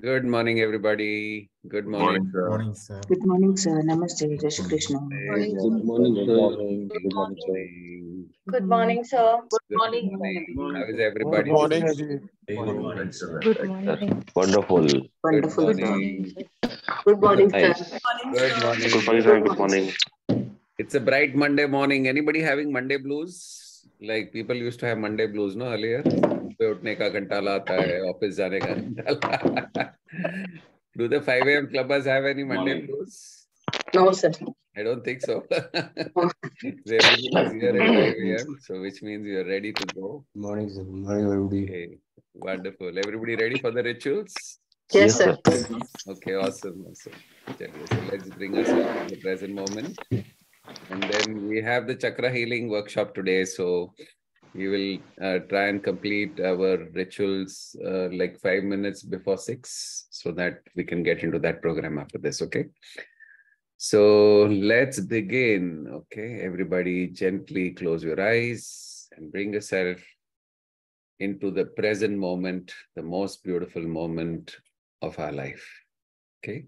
Good morning, everybody. Good morning. sir. Morning, sir. Good morning, sir. Namaste. Jai Krishna. Good morning, sir. Good morning, sir. Good morning, sir. Good morning. How is everybody? Good morning. Good morning, sir. Good morning. Wonderful. Good Wonderful. morning. Good morning, sir. Nice. Good Good morning. morning, sir. Good morning. It's a bright Monday morning. Anybody having Monday blues? Like people used to have Monday blues, no? Earlier. सुबह उठने का घंटाला आता है office जाने का घंटाला Do the 5 a.m. clubbers have any Monday blues? No, sir. I don't think so. Everybody is here at 5 a.m. So which means you're ready to go. Morning, sir. Morning, everybody. Okay, wonderful. Everybody ready for the rituals? Yes, sir. Okay, awesome, awesome. So let's bring us to the present moment. And then we have the chakra healing workshop today. So we will uh, try and complete our rituals uh, like five minutes before six so that we can get into that program after this. Okay. So let's begin. Okay, everybody gently close your eyes and bring yourself into the present moment, the most beautiful moment of our life. Okay.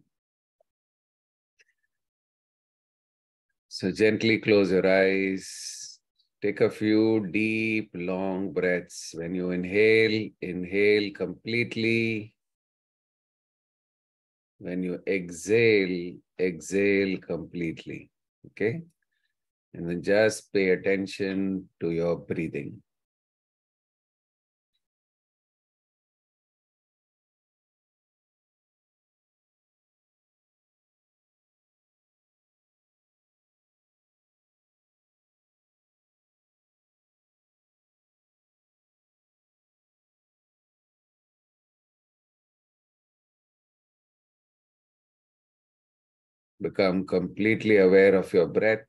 So gently close your eyes. Take a few deep, long breaths. When you inhale, inhale completely. When you exhale, exhale completely. Okay. And then just pay attention to your breathing. Become completely aware of your breath.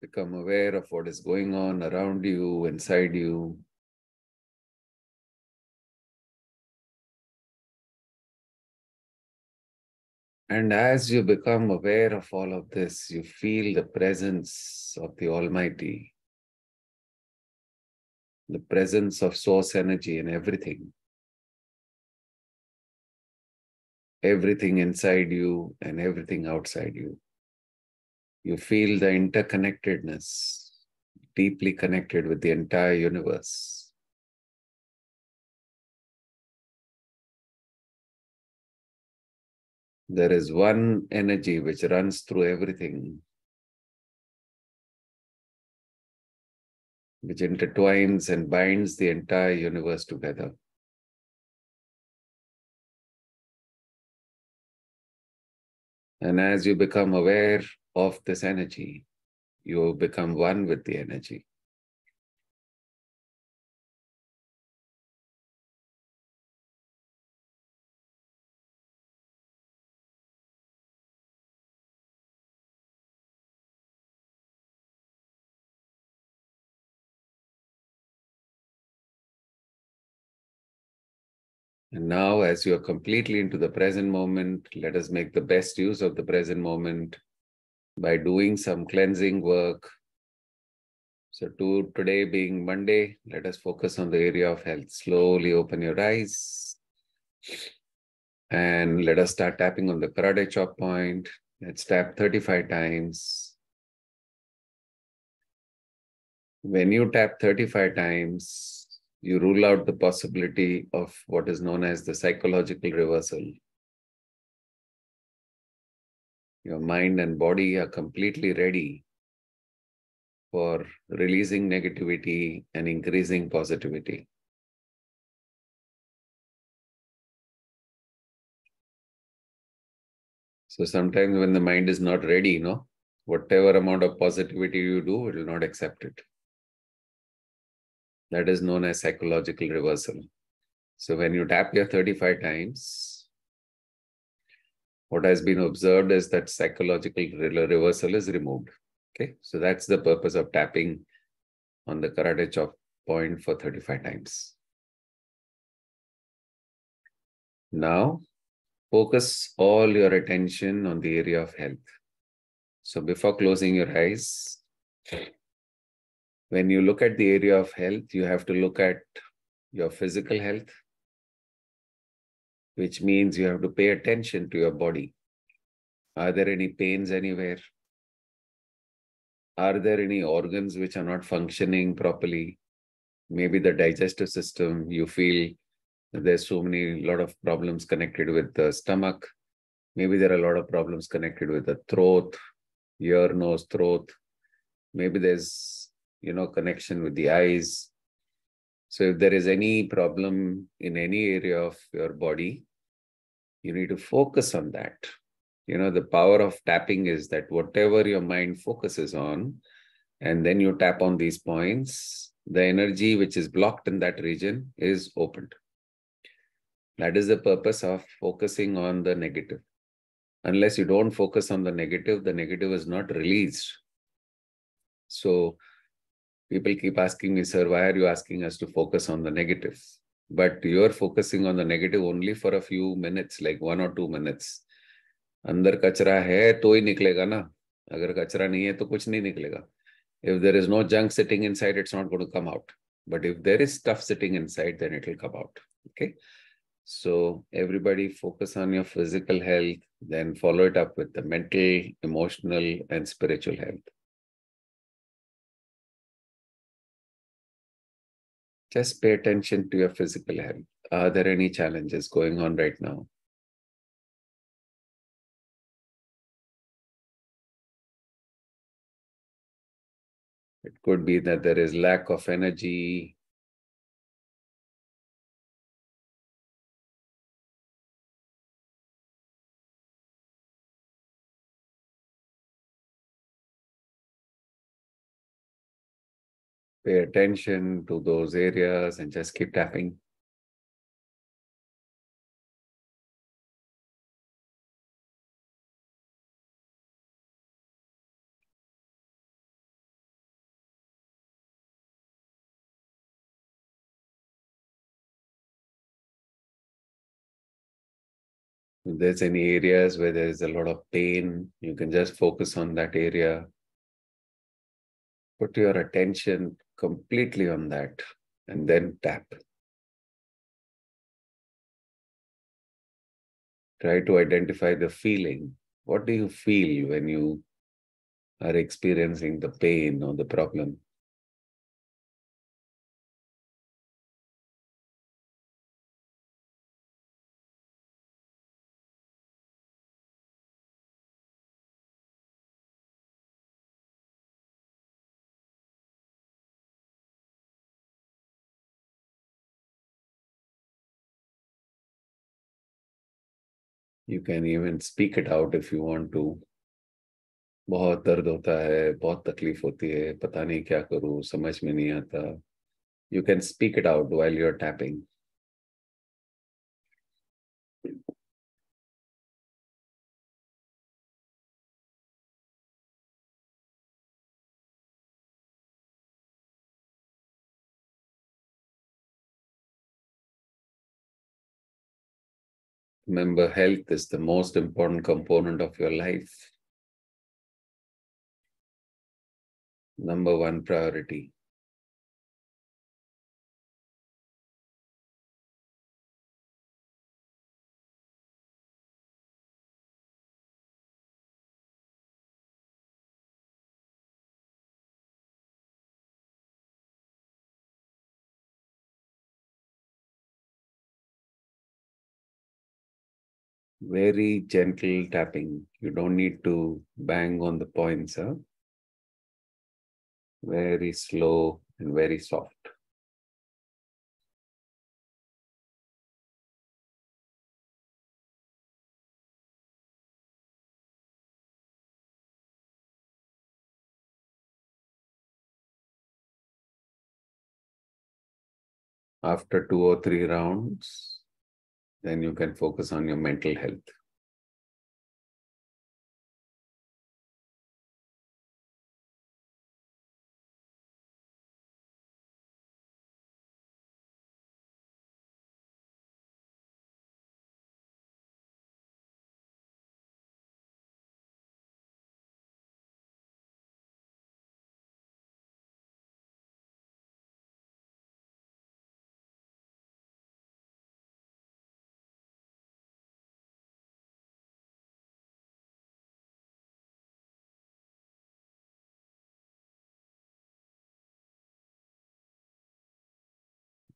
Become aware of what is going on around you, inside you. And as you become aware of all of this, you feel the presence of the Almighty, the presence of source energy in everything. Everything inside you and everything outside you. You feel the interconnectedness, deeply connected with the entire universe. There is one energy which runs through everything, which intertwines and binds the entire universe together. And as you become aware of this energy, you become one with the energy. And now, as you are completely into the present moment, let us make the best use of the present moment by doing some cleansing work. So, to, today being Monday, let us focus on the area of health. Slowly open your eyes and let us start tapping on the karate chop point. Let's tap 35 times. When you tap 35 times, you rule out the possibility of what is known as the psychological reversal. Your mind and body are completely ready for releasing negativity and increasing positivity. So sometimes when the mind is not ready, you know, whatever amount of positivity you do, it will not accept it. That is known as psychological reversal. So when you tap your 35 times, what has been observed is that psychological re- reversal is removed. Okay, so that's the purpose of tapping on the karate chop point for 35 times. Now, focus all your attention on the area of health. So before closing your eyes, when you look at the area of health, you have to look at your physical health, which means you have to pay attention to your body. Are there any pains anywhere? Are there any organs which are not functioning properly? Maybe the digestive system, you feel there's so many lot of problems connected with the stomach. Maybe there are a lot of problems connected with the throat, ear, nose, throat. Maybe there's you know connection with the eyes. So if there is any problem in any area of your body, you need to focus on that. You know, the power of tapping is that whatever your mind focuses on, and then you tap on these points, the energy which is blocked in that region is opened. That is the purpose of focusing on the negative. Unless you don't focus on the negative, the negative is not released. So people keep asking me, sir, why are you asking us to focus on the negative? But you're focusing on the negative only for a few minutes, like one or two minutes. अंदर कचरा है तो ही निकलेगा ना अगर कचरा नहीं है तो कुछ नहीं निकलेगा if there is no junk sitting inside it's not going to come out but if there is stuff sitting inside then it will come out okay so everybody focus on your physical health then follow it up with the mental emotional and spiritual health just pay attention to your physical health are there any challenges going on right now It could be that there is lack of energy. Pay attention to those areas and just keep tapping. If there's any areas where there's a lot of pain, you can just focus on that area. Put your attention completely on that and then tap. Try to identify the feeling. What do you feel when you are experiencing the pain or the problem? You can even speak it out if you want to बहुत दर्द होता है, बहुत तकलीफ़ होती है, पता नहीं क्या करूँ, समझ में नहीं आता। You can speak it out while you are tapping Remember, health is the most important component of your life. Number one priority. Very gentle tapping. You don't need to bang on the points. Huh? Very slow and very soft. After two or three rounds, then you can focus on your mental health.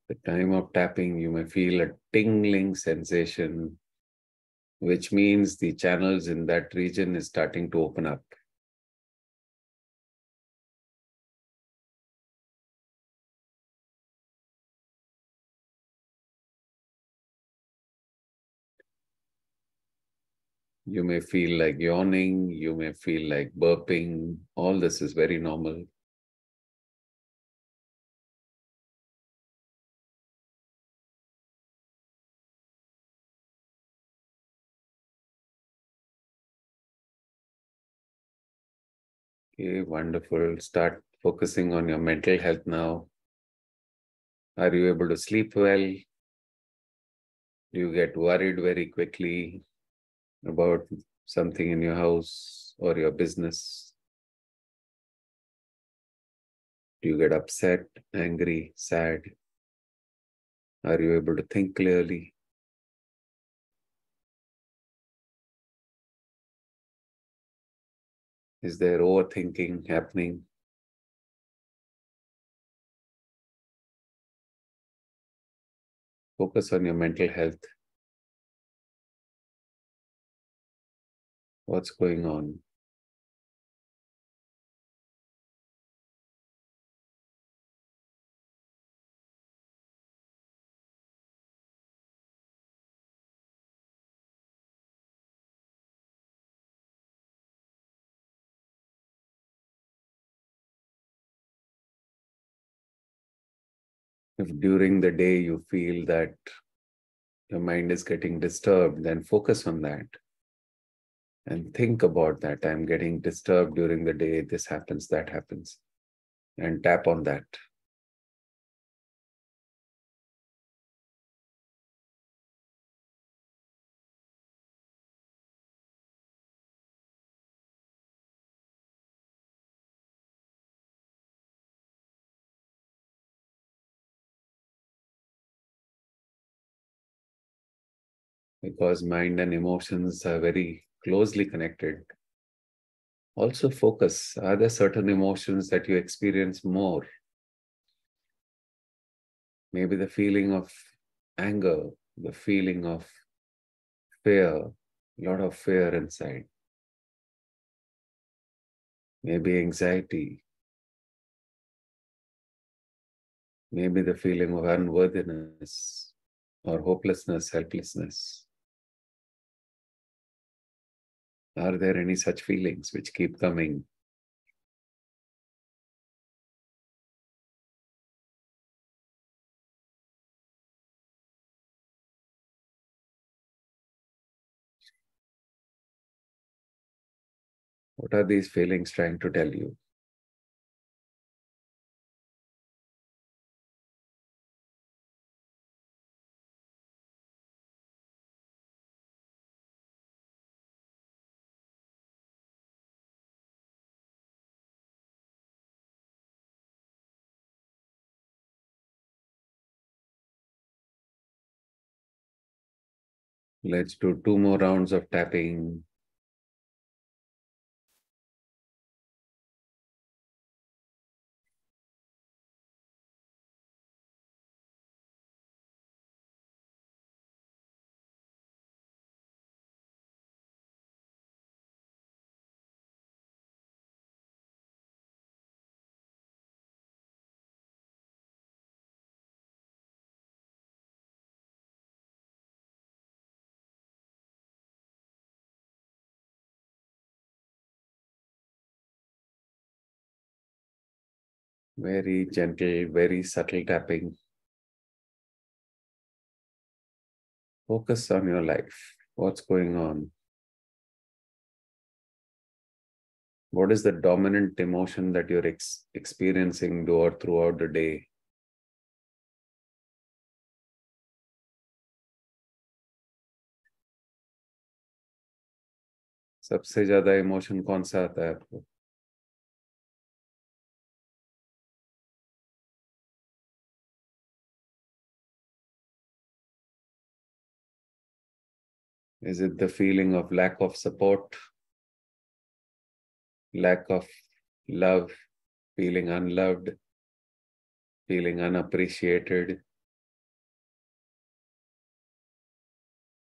The time of tapping, you may feel a tingling sensation, which means the channels in that region is starting to open up. You may feel like yawning, you may feel like burping. All this is very normal. Okay, wonderful. Start focusing on your mental health now. Are you able to sleep well? Do you get worried very quickly about something in your house or your business? Do you get upset, angry, sad? Are you able to think clearly? Is there overthinking happening? Focus on your mental health. What's going on? If during the day you feel that your mind is getting disturbed, then focus on that and think about that. I'm getting disturbed during the day, this happens, that happens, and tap on that. Because mind and emotions are very closely connected. Also, focus are there certain emotions that you experience more? Maybe the feeling of anger, the feeling of fear, a lot of fear inside. Maybe anxiety. Maybe the feeling of unworthiness or hopelessness, helplessness. Are there any such feelings which keep coming? What are these feelings trying to tell you? Let's do two more rounds of tapping. Very gentle, very subtle tapping. Focus on your life. What's going on? What is the dominant emotion that you're ex- experiencing throughout the day? सबसे ज्यादा emotion कौन सा आता है आपको Is it the feeling of lack of support, lack of love, feeling unloved, feeling unappreciated?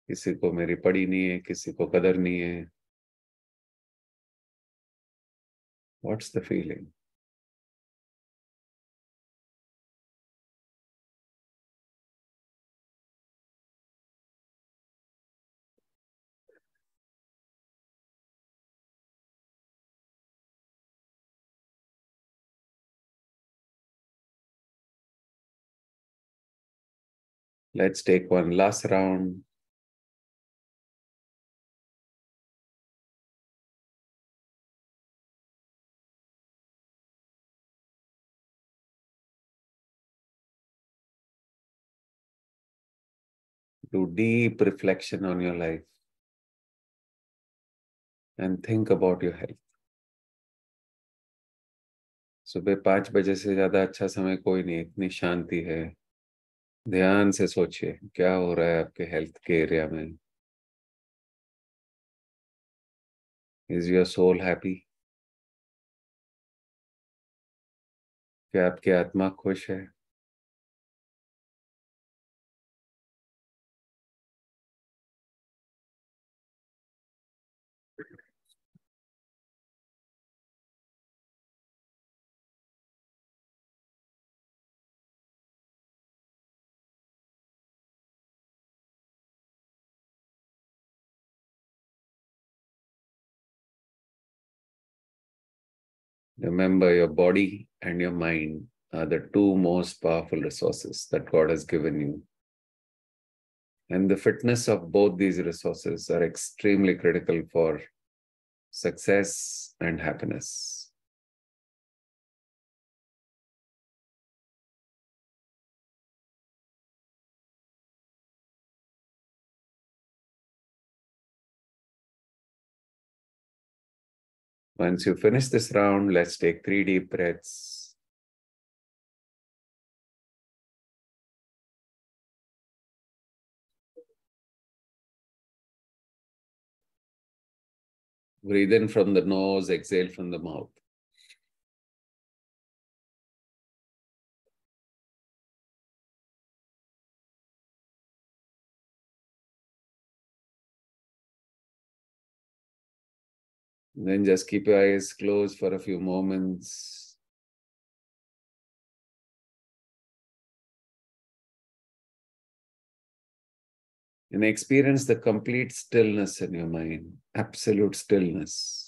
किसी को मेरी पड़ी नहीं है किसी को कदर नहीं है What's the feeling? Let's take one last round. Do deep reflection on your life and think about your health. सुबह पाँच बजे से ज़्यादा अच्छा समय कोई नहीं इतनी शांति है ध्यान से सोचिए, क्या हो रहा है आपके हेल्थ के एरिया में? इज़ योर सोल हैप्पी क्या आपकी आत्मा खुश है? Remember, your body and your mind are the two most powerful resources that God has given you. And the fitness of both these resources are extremely critical for success and happiness. Once you finish this round, let's take three deep breaths. Breathe in from the nose, exhale from the mouth. Then just keep your eyes closed for a few moments. And experience the complete stillness in your mind, absolute stillness.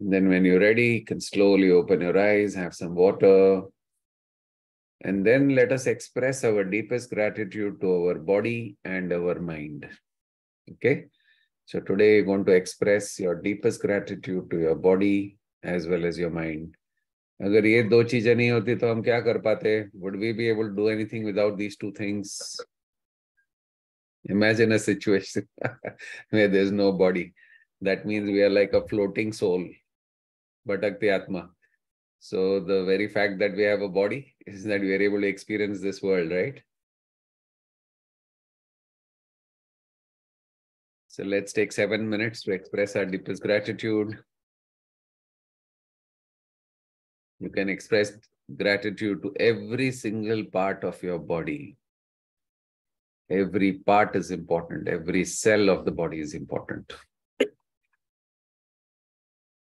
And then, when you're ready, you can slowly open your eyes, have some water, and then let us express our deepest gratitude to our body and our mind. Okay? So, today you're going to express your deepest gratitude to your body as well as your mind. अगर ये दो चीजें नहीं होती तो हम क्या कर पाते would we be able do anything without these two things imagine a situation where there's no body that means we are like a floating soul bhatakti atma. So the very fact that we have a body is that we are able to experience this world right? So let's take 7 minutes to express our deepest gratitude. You can express gratitude to every single part of your body. Every part is important. Every cell of the body is important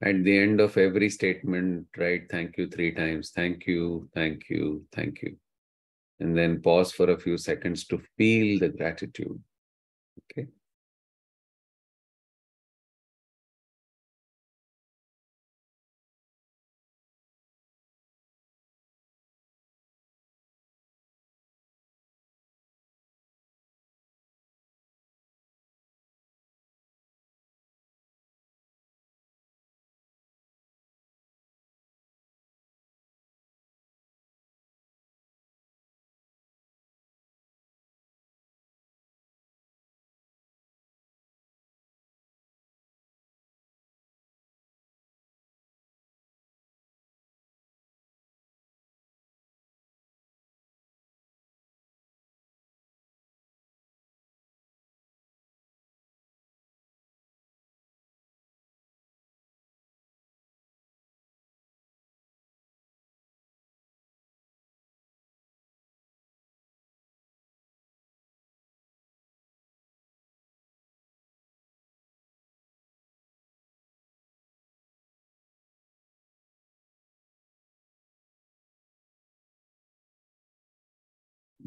At the end of every statement, write thank you three times. Thank you, thank you, thank you. And then pause for a few seconds to feel the gratitude. Okay.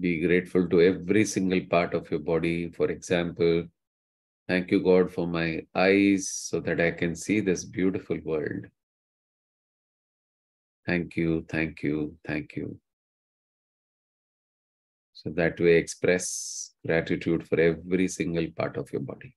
Be grateful to every single part of your body. For example, thank you, God, for my eyes so that I can see this beautiful world. Thank you, thank you, thank you. So that way, express gratitude for every single part of your body.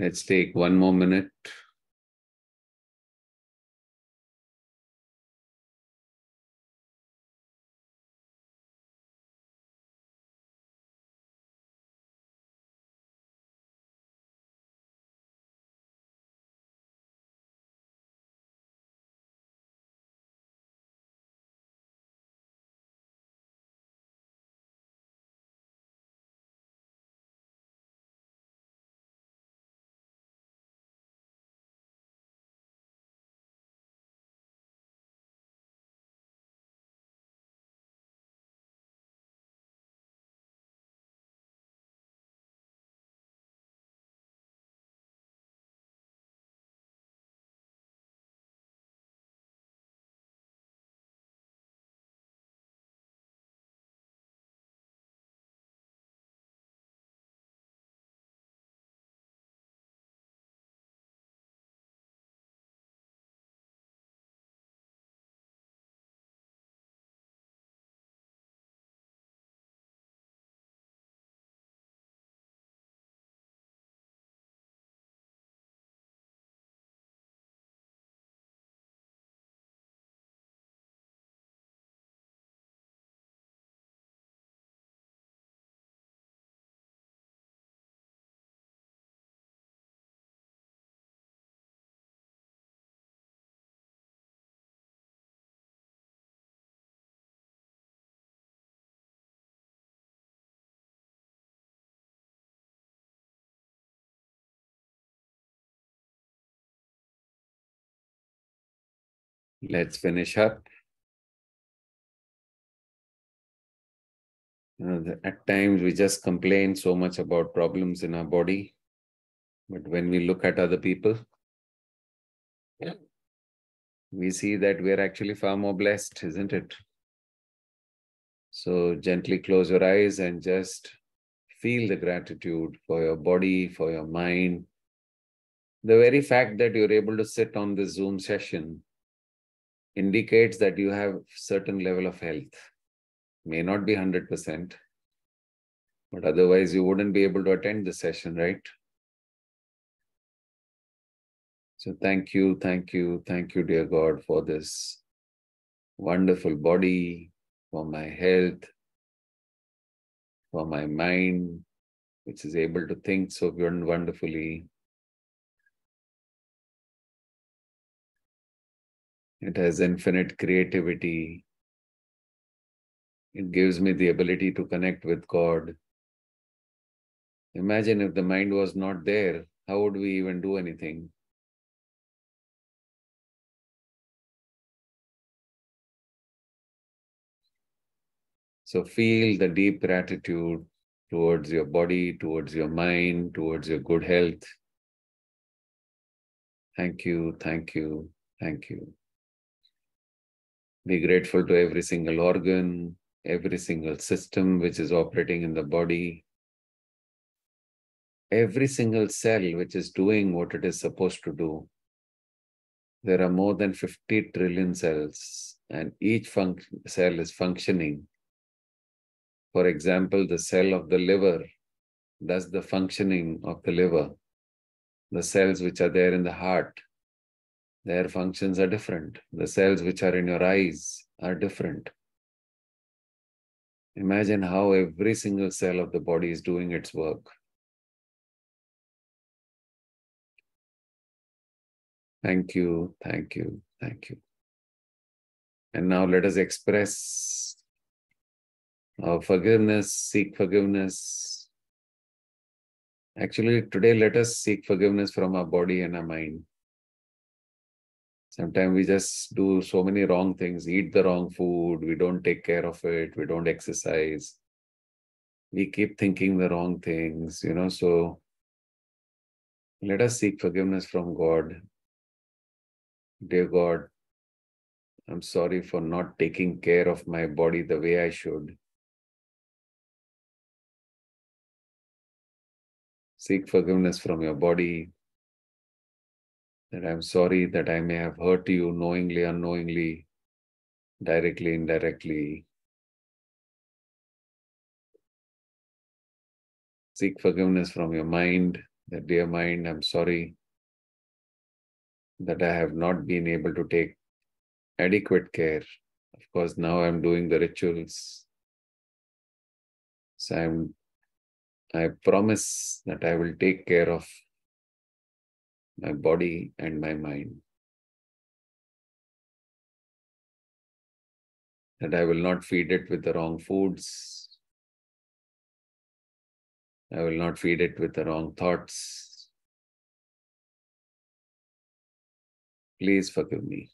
Let's take one more minute. Let's finish up. You know, at times we just complain so much about problems in our body. But when we look at other people, we see that we're actually far more blessed, isn't it? So gently close your eyes and just feel the gratitude for your body, for your mind. The very fact that you're able to sit on this Zoom session indicates that you have certain level of health. May not be 100%, but otherwise you wouldn't be able to attend the session, right? So thank you, thank you, thank you, dear God, for this wonderful body, for my health, for my mind, which is able to think so won- wonderfully. It has infinite creativity. It gives me the ability to connect with God. Imagine if the mind was not there, how would we even do anything? So feel the deep gratitude towards your body, towards your mind, towards your good health. Thank you, thank you, thank you. Be grateful to every single organ, every single system which is operating in the body, every single cell which is doing what it is supposed to do. There are more than 50 trillion cells, and each func- cell is functioning for example, the cell of the liver does the functioning of the liver. The cells which are there in the heart, their functions are different. The cells which are in your eyes are different. Imagine how every single cell of the body is doing its work. Thank you, thank you, thank you. And now let us express our forgiveness, seek forgiveness. Actually, today let us seek forgiveness from our body and our mind. Sometimes we just do so many wrong things, eat the wrong food, we don't take care of it, we don't exercise, we keep thinking the wrong things, you know. So let us seek forgiveness from God. Dear God, I'm sorry for not taking care of my body the way I should. Seek forgiveness from your body. That I'm sorry that I may have hurt you knowingly, unknowingly, directly, indirectly. Seek forgiveness from your mind. That, dear mind, I'm sorry that I have not been able to take adequate care. Of course, now I'm doing the rituals. So I'm I promise that I will take care of my body and my mind. That I will not feed it with the wrong foods. I will not feed it with the wrong thoughts. Please forgive me.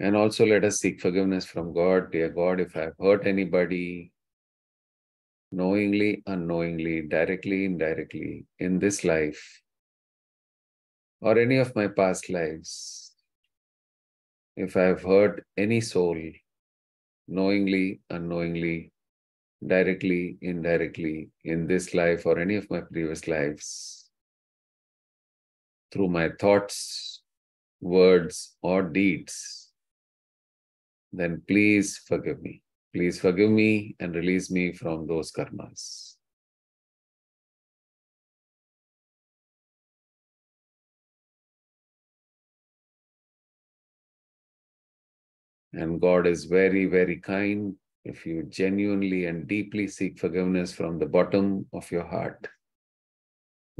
And also let us seek forgiveness from God. Dear God, if I have hurt anybody, knowingly, unknowingly, directly, indirectly, in this life, or any of my past lives, if I have hurt any soul, knowingly, unknowingly, directly, indirectly, in this life or any of my previous lives, through my thoughts, words, or deeds, then please forgive me. Please forgive me and release me from those karmas. And God is very, very kind if you genuinely and deeply seek forgiveness from the bottom of your heart.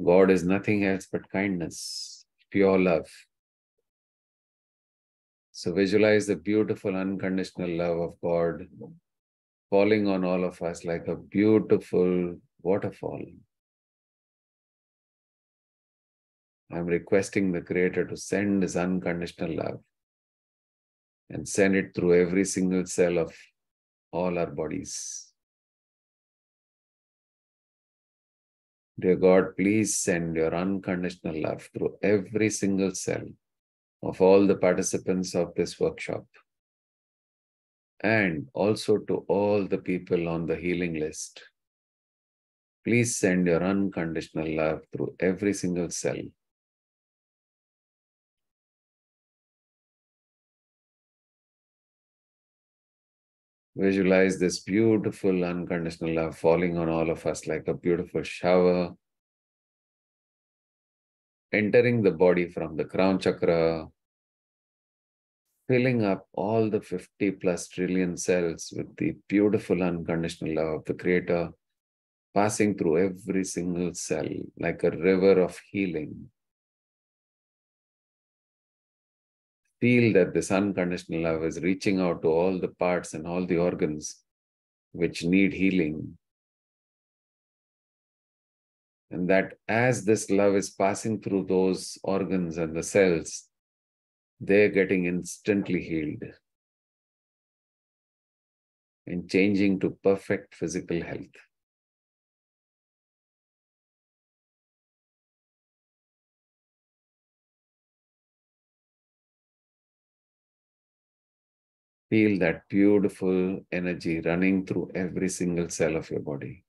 God is nothing else but kindness, pure love. So visualize the beautiful unconditional love of God falling on all of us like a beautiful waterfall. I'm requesting the Creator to send His unconditional love and send it through every single cell of all our bodies. Dear God, please send your unconditional love through every single cell of all the participants of this workshop and also to all the people on the healing list. Please send your unconditional love through every single cell. Visualize this beautiful unconditional love falling on all of us like a beautiful shower, entering the body from the crown chakra, filling up all the 50 plus trillion cells with the beautiful unconditional love of the Creator, passing through every single cell like a river of healing. Feel that this unconditional love is reaching out to all the parts and all the organs which need healing. And that as this love is passing through those organs and the cells, they're getting instantly healed and changing to perfect physical health. Feel that beautiful energy running through every single cell of your body.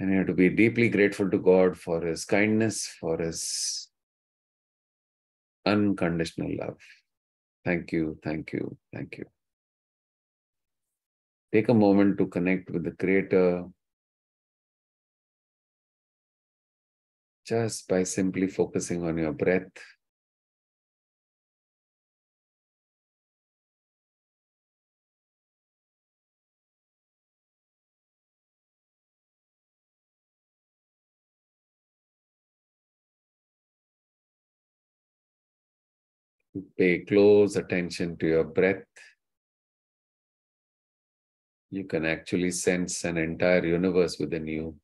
And you have to be deeply grateful to God for His kindness, for His unconditional love. Thank you, thank you, thank you. Take a moment to connect with the Creator just by simply focusing on your breath. Pay close attention to your breath. You can actually sense an entire universe within you.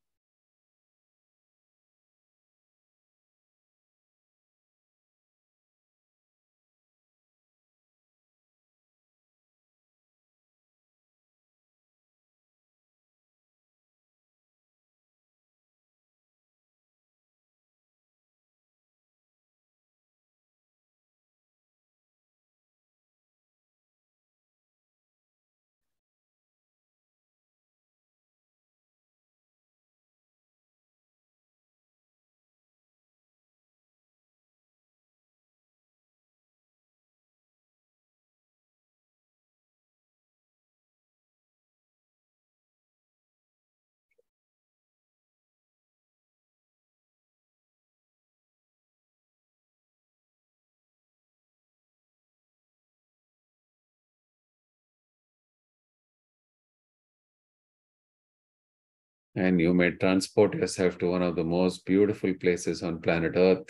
And you may transport yourself to one of the most beautiful places on planet Earth.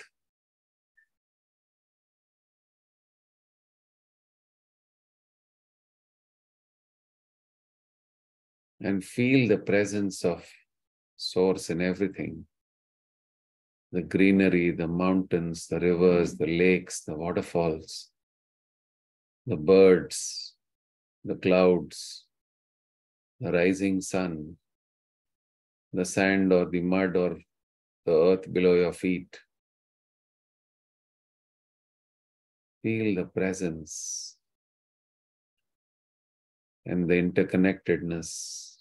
And feel the presence of Source in everything the greenery, the mountains, the rivers, the lakes, the waterfalls, the birds, the clouds, the rising sun, the sand or the mud or the earth below your feet. Feel the presence and the interconnectedness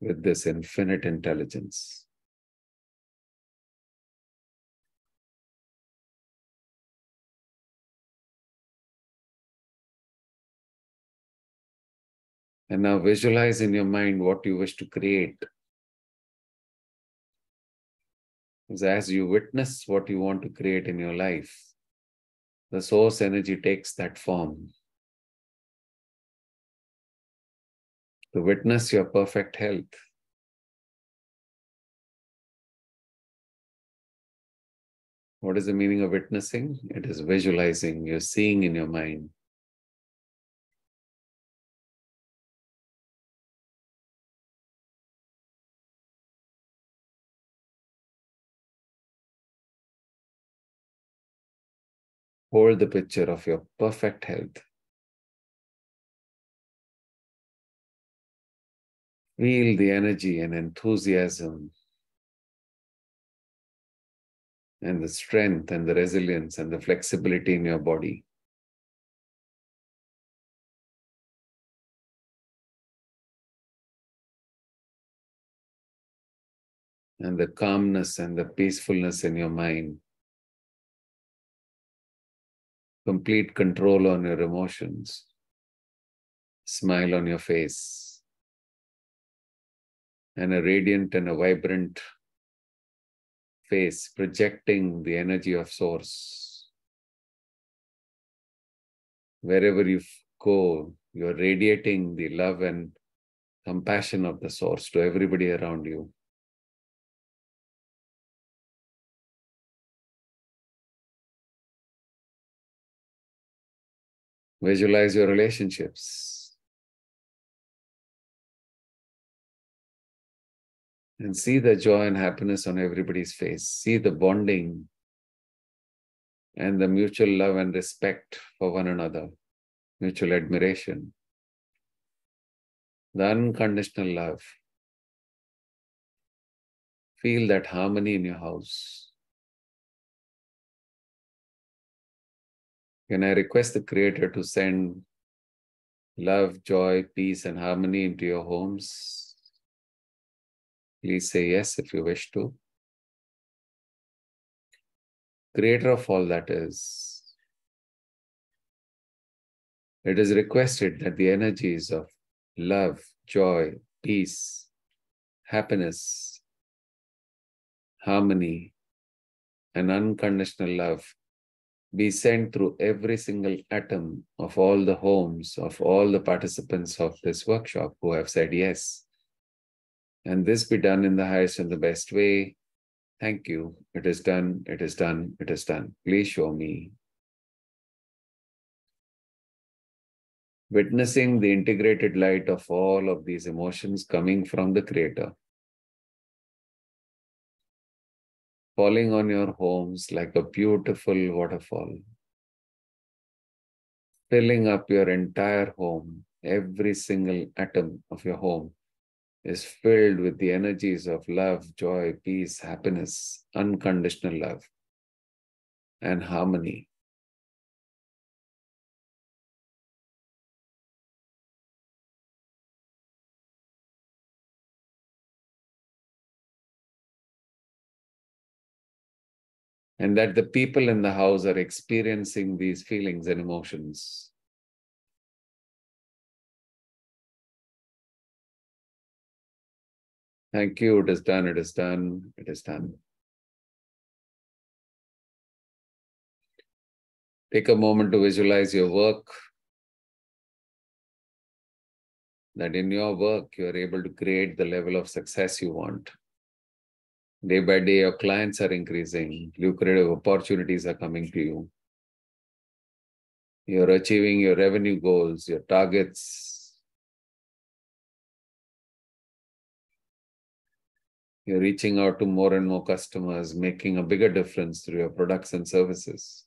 with this infinite intelligence. And now visualize in your mind what you wish to create. Because as you witness what you want to create in your life, the source energy takes that form. To witness your perfect health. What is the meaning of witnessing? It is visualizing, you're seeing in your mind. Hold the picture of your perfect health. Feel the energy and enthusiasm and the strength and the resilience and the flexibility in your body. And the calmness and the peacefulness in your mind. Complete control on your emotions. Smile on your face. And a radiant and a vibrant face projecting the energy of source. Wherever you go, you're radiating the love and compassion of the source to everybody around you. Visualize your relationships. And see the joy and happiness on everybody's face. See the bonding and the mutual love and respect for one another, mutual admiration, the unconditional love. Feel that harmony in your house. Can I request the Creator to send love, joy, peace, and harmony into your homes? Please say yes if you wish to. Creator of all that is, it is requested that the energies of love, joy, peace, happiness, harmony, and unconditional love be sent through every single atom of all the homes of all the participants of this workshop who have said yes. And this be done in the highest and the best way. Thank you. It is done. It is done. It is done. Please show me. Witnessing the integrated light of all of these emotions coming from the Creator. Falling on your homes like a beautiful waterfall, filling up your entire home. Every single atom of your home is filled with the energies of love, joy, peace, happiness, unconditional love, and harmony. And that the people in the house are experiencing these feelings and emotions. Thank you. It is done. It is done. It is done. Take a moment to visualize your work. That in your work, you are able to create the level of success you want. Day by day, your clients are increasing, lucrative opportunities are coming to you. You're achieving your revenue goals, your targets. You're reaching out to more and more customers, making a bigger difference through your products and services.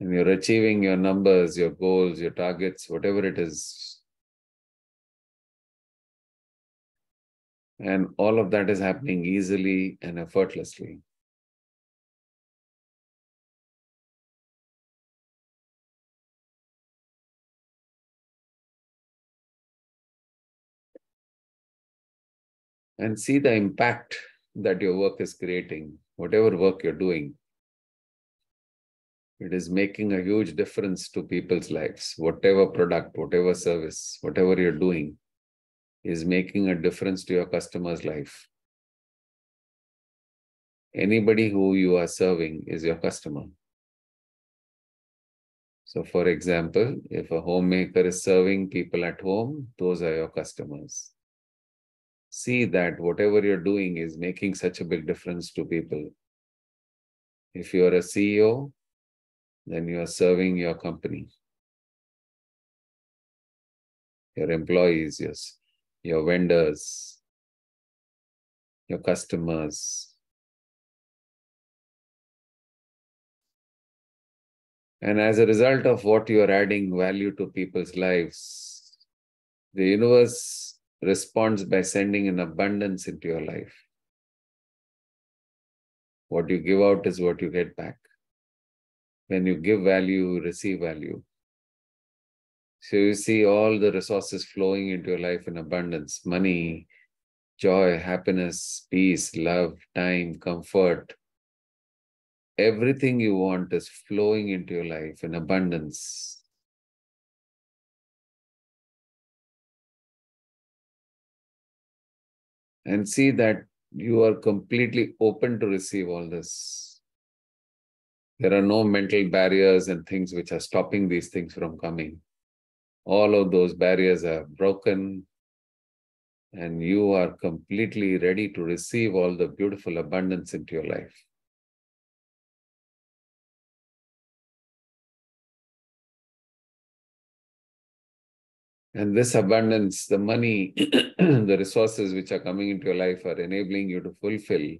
And you're achieving your numbers, your goals, your targets, whatever it is. And all of that is happening easily and effortlessly. And see the impact that your work is creating, whatever work you're doing. It is making a huge difference to people's lives. Whatever product, whatever service, whatever you're doing is making a difference to your customer's life. Anybody who you are serving is your customer. So, for example, if a homemaker is serving people at home, those are your customers. See that whatever you're doing is making such a big difference to people. If you're a CEO, then you are serving your company, your employees, yes, your vendors, your customers. And as a result of what you are adding value to people's lives, the universe responds by sending an abundance into your life. What you give out is what you get back. When you give value, you receive value. So you see all the resources flowing into your life in abundance money, joy, happiness, peace, love, time, comfort. Everything you want is flowing into your life in abundance. And see that you are completely open to receive all this. There are no mental barriers and things which are stopping these things from coming all of those barriers are broken and you are completely ready to receive all the beautiful abundance into your life. And this abundance, the money, the resources which are coming into your life are enabling you to fulfill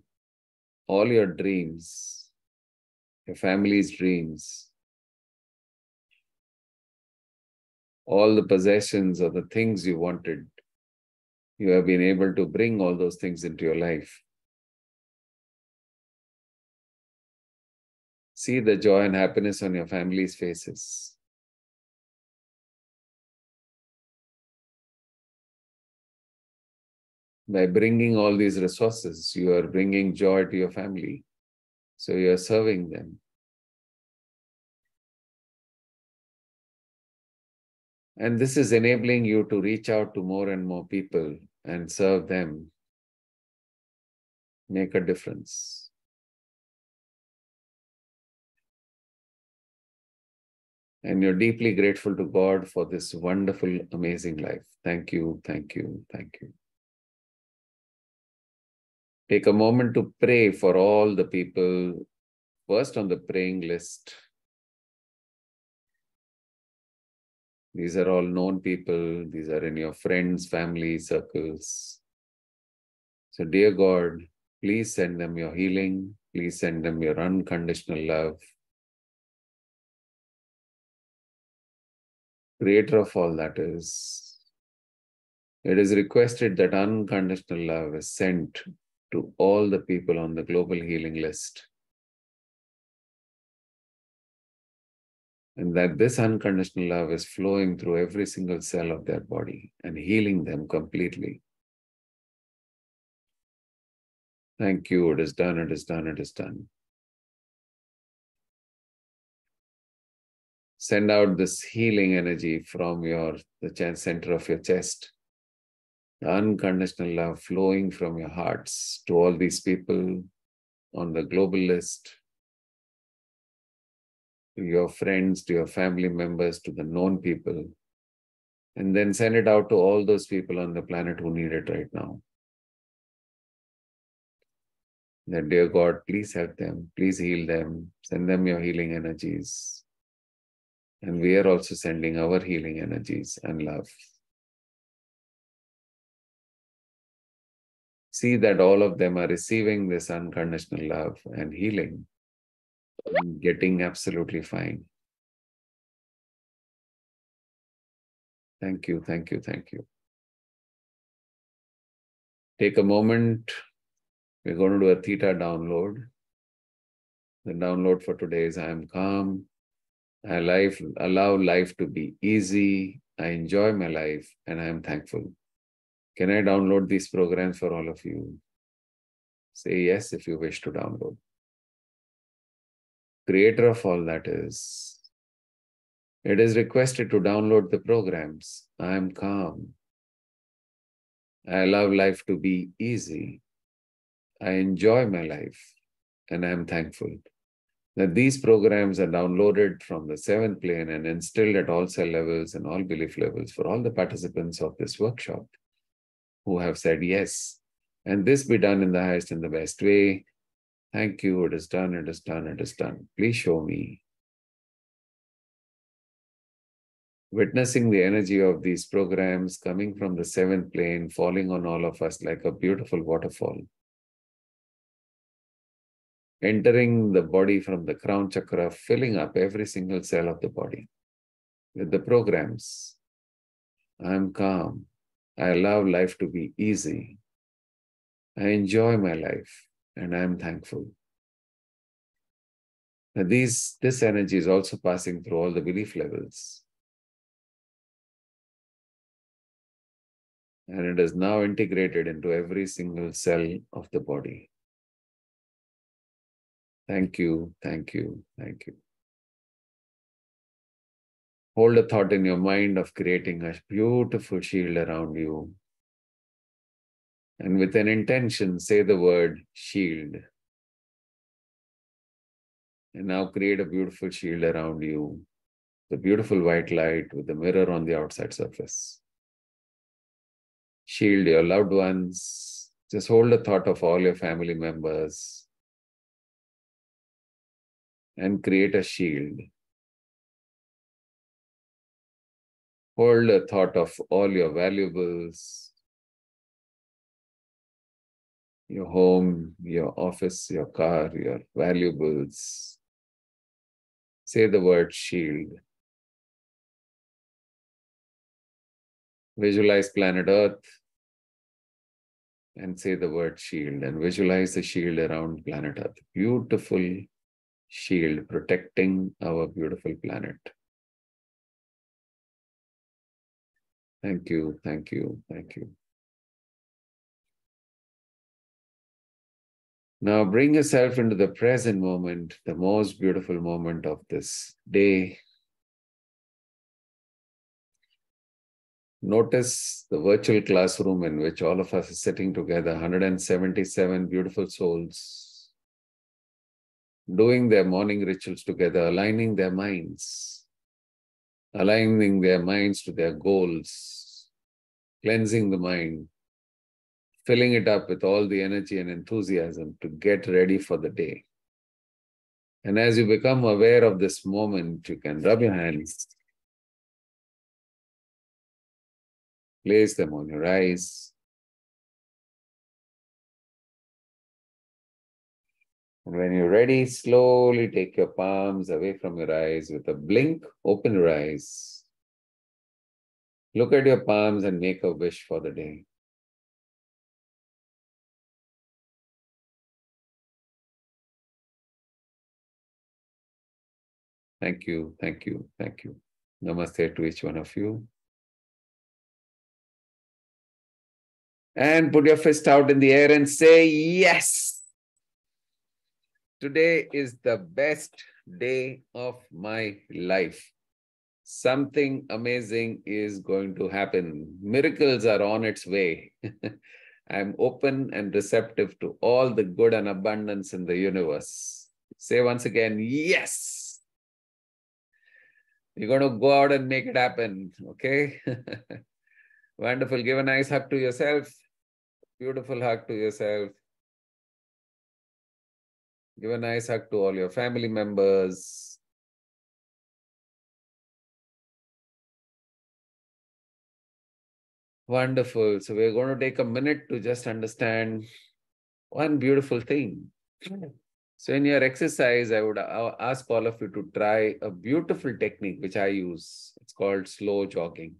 all your dreams, your family's dreams, all the possessions or the things you wanted, you have been able to bring all those things into your life. See the joy and happiness on your family's faces. By bringing all these resources, you are bringing joy to your family. So you are serving them. And this is enabling you to reach out to more and more people and serve them, make a difference. And you're deeply grateful to God for this wonderful, amazing life. Thank you, thank you, thank you. Take a moment to pray for all the people first on the praying list. These are all known people. These are in your friends, family circles. So, dear God, please send them your healing. Please send them your unconditional love. Creator of all that is, it is requested that unconditional love is sent to all the people on the global healing list. And that this unconditional love is flowing through every single cell of their body and healing them completely. Thank you. It is done. It is done. It is done. Send out this healing energy from your the center of your chest. Unconditional love flowing from your hearts to all these people on the global list, to your friends, to your family members, to the known people, and then send it out to all those people on the planet who need it right now. That, dear God, please help them, please heal them, send them your healing energies. And we are also sending our healing energies and love. See that all of them are receiving this unconditional love and healing getting absolutely fine. Thank you, thank you, thank you. Take a moment. We're going to do a theta download. The download for today is I am calm. I life, allow life to be easy. I enjoy my life and I am thankful. Can I download these programs for all of you? Say yes if you wish to download creator of all that is. It is requested to download the programs. I am calm. I allow life to be easy. I enjoy my life and I am thankful that these programs are downloaded from the seventh plane and instilled at all cell levels and all belief levels for all the participants of this workshop who have said yes. And this be done in the highest and the best way Thank you. It is done. It is done. It is done. Please show me. witnessing the energy of these programs coming from the seventh plane, falling on all of us like a beautiful waterfall. Entering the body from the crown chakra, filling up every single cell of the body with the programs. I'm calm. I allow life to be easy. I enjoy my life and I'm thankful. Now these, this energy is also passing through all the belief levels. And it is now integrated into every single cell of the body. Thank you, thank you, thank you. Hold a thought in your mind of creating a beautiful shield around you. And with an intention, say the word shield. And now create a beautiful shield around you, the beautiful white light with the mirror on the outside surface. Shield your loved ones. Just hold the thought of all your family members and create a shield. Hold the thought of all your valuables, your home, your office, your car, your valuables. Say the word shield. Visualize planet Earth and say the word shield and visualize the shield around planet Earth. Beautiful shield protecting our beautiful planet. Thank you, thank you, thank you. Now bring yourself into the present moment, the most beautiful moment of this day. Notice the virtual classroom in which all of us are sitting together, 177 beautiful souls, doing their morning rituals together, aligning their minds, aligning their minds to their goals, cleansing the mind, filling it up with all the energy and enthusiasm to get ready for the day. And as you become aware of this moment, you can rub your hands, place them on your eyes. When you're ready, slowly take your palms away from your eyes with a blink, open your eyes. Look at your palms and make a wish for the day. Thank you, thank you, thank you. Namaste to each one of you. And put your fist out in the air and say, Yes. Today is the best day of my life. Something amazing is going to happen. Miracles are on its way. I'm open and receptive to all the good and abundance in the universe. Say once again, Yes. You're going to go out and make it happen. Okay. Wonderful. Give a nice hug to yourself. Beautiful hug to yourself. Give a nice hug to all your family members. Wonderful. So we're going to take a minute to just understand one beautiful thing. So in your exercise, I would uh, ask all of you to try a beautiful technique which I use. It's called slow jogging.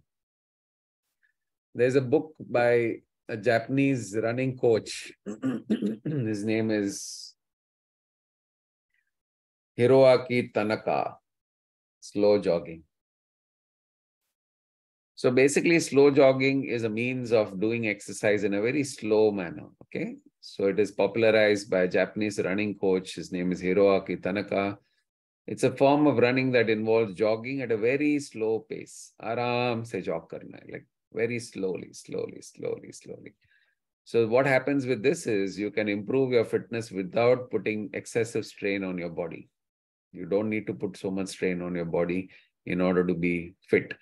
There's a book by a Japanese running coach. His name is Hiroaki Tanaka. Slow jogging. So basically, slow jogging is a means of doing exercise in a very slow manner. Okay. So it is popularized by a Japanese running coach. His name is Hiroaki Tanaka. It's a form of running that involves jogging at a very slow pace. Aram se jog karna, like very slowly, slowly, slowly, slowly. So what happens with this is you can improve your fitness without putting excessive strain on your body. You don't need to put so much strain on your body in order to be fit.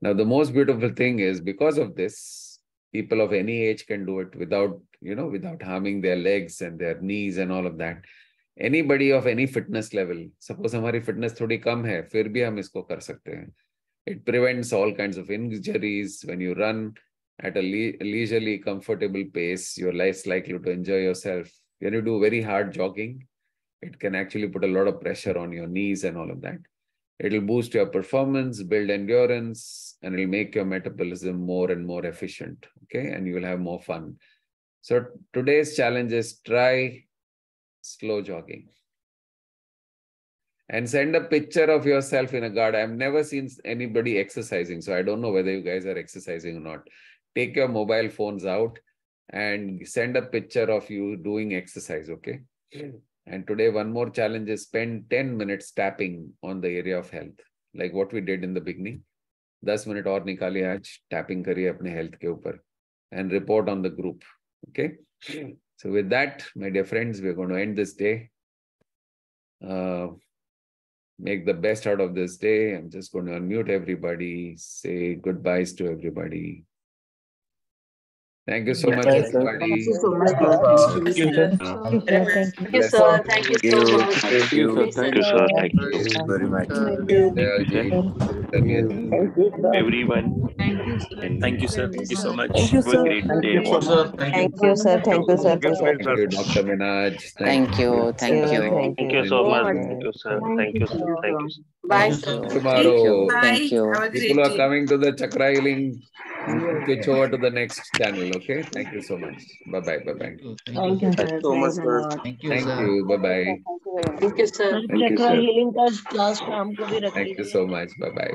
Now, the most beautiful thing is because of this, people of any age can do it without, you know, without harming their legs and their knees and all of that. Anybody of any fitness level, suppose हमारी fitness थोड़ी कम है, फिर भी हम इसको कर सकते हैं. It prevents all kinds of injuries when you run at a le- leisurely, comfortable pace. You're less likely to enjoy yourself. When you do very hard jogging, it can actually put a lot of pressure on your knees and all of that. It'll boost your performance, build endurance, and it'll make your metabolism more and more efficient. Okay. And you will have more fun. So today's challenge is try slow jogging. And send a picture of yourself in a garden. I've never seen anybody exercising. So I don't know whether you guys are exercising or not. Take your mobile phones out and send a picture of you doing exercise. Okay. Hmm. And today, one more challenge is spend 10 minutes tapping on the area of health, like what we did in the beginning. 10 minute और निकालिए आज tapping करिए अपने health के ऊपर and report on the group. Okay. So with that, my dear friends, we're going to end this day. Uh, make the best out of this day. I'm just going to unmute everybody, say goodbyes to everybody. Thank you so much, sir. everybody. Thank you so much. sir. Thank you, sir. Thank you, sir. Thank you so much. Thank you, thank you, sir. Thank you very much. Daniel. everyone. And Thank you, sir. Thank you so much. Have a great day. Thank you, sir. Thank you, sir. Thank you, Dr. Minaj. Thank you, thank you. Thank you so much. Thank you, sir. Thank you, sir. Thank you. sir. Bye, sir. Tomorrow, Thank you. people are coming to the chakra healing switch over to the next channel. Okay. Thank you so much. Bye bye. Bye bye. Thank you, Thank you so much, sir. Thank you. Thank you. Bye bye. Thank you, sir. Thank you, sir. Thank you so much. Bye bye.